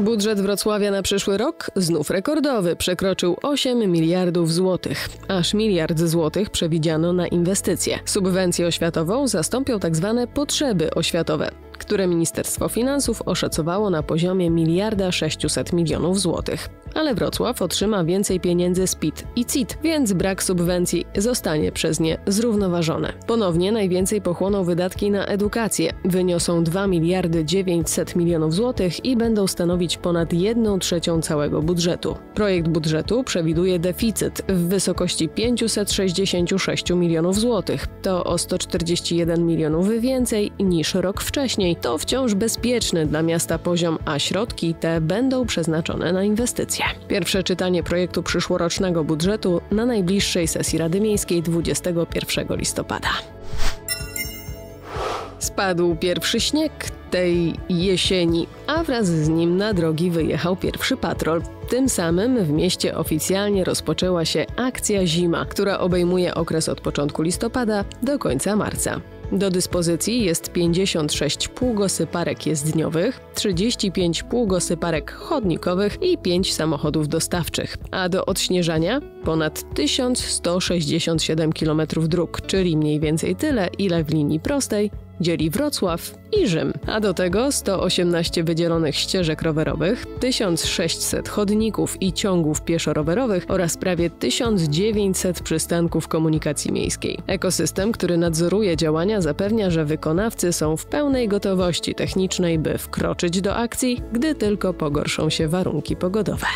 Budżet Wrocławia na przyszły rok znów rekordowy, przekroczył 8 miliardów złotych. Aż miliard złotych przewidziano na inwestycje. Subwencję oświatową zastąpią tzw. Tak potrzeby oświatowe które Ministerstwo Finansów oszacowało na poziomie miliarda 600 milionów złotych. Ale Wrocław otrzyma więcej pieniędzy z PIT i CIT, więc brak subwencji zostanie przez nie zrównoważony. Ponownie najwięcej pochłoną wydatki na edukację. Wyniosą 2 miliardy 900 milionów złotych i będą stanowić ponad 1 trzecią całego budżetu. Projekt budżetu przewiduje deficyt w wysokości 566 milionów złotych. To o 141 milionów więcej niż rok wcześniej to wciąż bezpieczny dla miasta poziom, a środki te będą przeznaczone na inwestycje. Pierwsze czytanie projektu przyszłorocznego budżetu na najbliższej sesji Rady Miejskiej 21 listopada. Spadł pierwszy śnieg tej jesieni, a wraz z nim na drogi wyjechał pierwszy patrol. Tym samym w mieście oficjalnie rozpoczęła się akcja Zima, która obejmuje okres od początku listopada do końca marca. Do dyspozycji jest 56 pługosyparek jezdniowych, 35 pługosyparek chodnikowych i 5 samochodów dostawczych, a do odśnieżania ponad 1167 km dróg, czyli mniej więcej tyle, ile w linii prostej dzieli Wrocław i Rzym, a do tego 118 wydzielonych ścieżek rowerowych, 1600 chodników i ciągów pieszo-rowerowych oraz prawie 1900 przystanków komunikacji miejskiej. Ekosystem, który nadzoruje działania, zapewnia, że wykonawcy są w pełnej gotowości technicznej, by wkroczyć do akcji, gdy tylko pogorszą się warunki pogodowe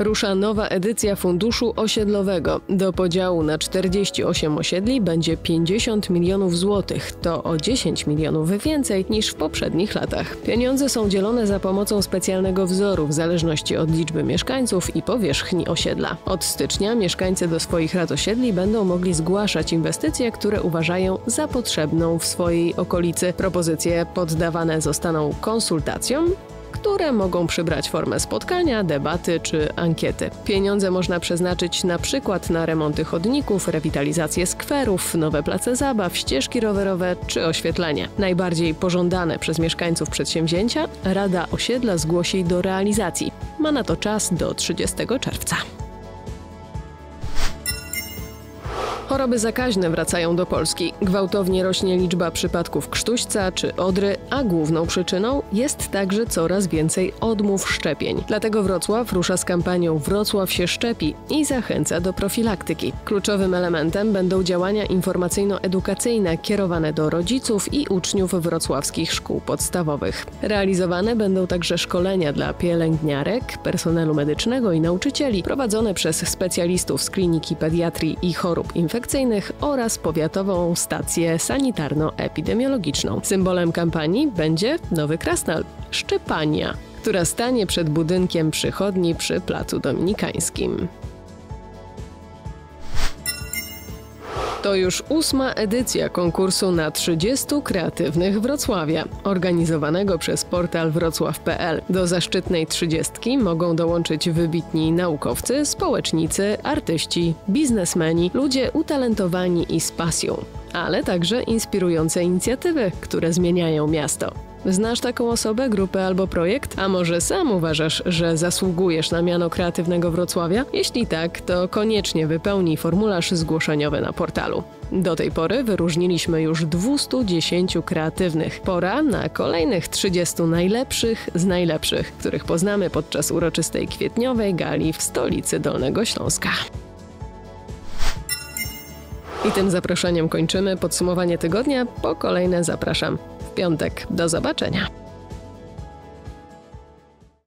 rusza nowa edycja Funduszu Osiedlowego. Do podziału na 48 osiedli będzie 50 milionów złotych. To o 10 milionów więcej niż w poprzednich latach. Pieniądze są dzielone za pomocą specjalnego wzoru w zależności od liczby mieszkańców i powierzchni osiedla. Od stycznia mieszkańcy do swoich rad osiedli będą mogli zgłaszać inwestycje, które uważają za potrzebną w swojej okolicy. Propozycje poddawane zostaną konsultacjom które mogą przybrać formę spotkania, debaty czy ankiety. Pieniądze można przeznaczyć na przykład na remonty chodników, rewitalizację skwerów, nowe place zabaw, ścieżki rowerowe czy oświetlenie. Najbardziej pożądane przez mieszkańców przedsięwzięcia Rada Osiedla zgłosi do realizacji. Ma na to czas do 30 czerwca. Choroby zakaźne wracają do Polski. Gwałtownie rośnie liczba przypadków krztuśca czy odry, a główną przyczyną jest także coraz więcej odmów szczepień. Dlatego Wrocław rusza z kampanią Wrocław się szczepi i zachęca do profilaktyki. Kluczowym elementem będą działania informacyjno-edukacyjne kierowane do rodziców i uczniów wrocławskich szkół podstawowych. Realizowane będą także szkolenia dla pielęgniarek, personelu medycznego i nauczycieli prowadzone przez specjalistów z kliniki pediatrii i chorób infekcyjnych infekcyjnych oraz powiatową stację sanitarno-epidemiologiczną. Symbolem kampanii będzie nowy krasnal Szczepania, która stanie przed budynkiem przychodni przy Placu Dominikańskim. To już ósma edycja konkursu na 30 kreatywnych Wrocławia, organizowanego przez portal wrocław.pl. Do zaszczytnej trzydziestki mogą dołączyć wybitni naukowcy, społecznicy, artyści, biznesmeni, ludzie utalentowani i z pasją, ale także inspirujące inicjatywy, które zmieniają miasto. Znasz taką osobę, grupę albo projekt? A może sam uważasz, że zasługujesz na miano kreatywnego Wrocławia? Jeśli tak, to koniecznie wypełnij formularz zgłoszeniowy na portalu. Do tej pory wyróżniliśmy już 210 kreatywnych. Pora na kolejnych 30 najlepszych z najlepszych, których poznamy podczas uroczystej kwietniowej gali w stolicy Dolnego Śląska. I tym zaproszeniem kończymy podsumowanie tygodnia. Po kolejne zapraszam piątek. Do zobaczenia.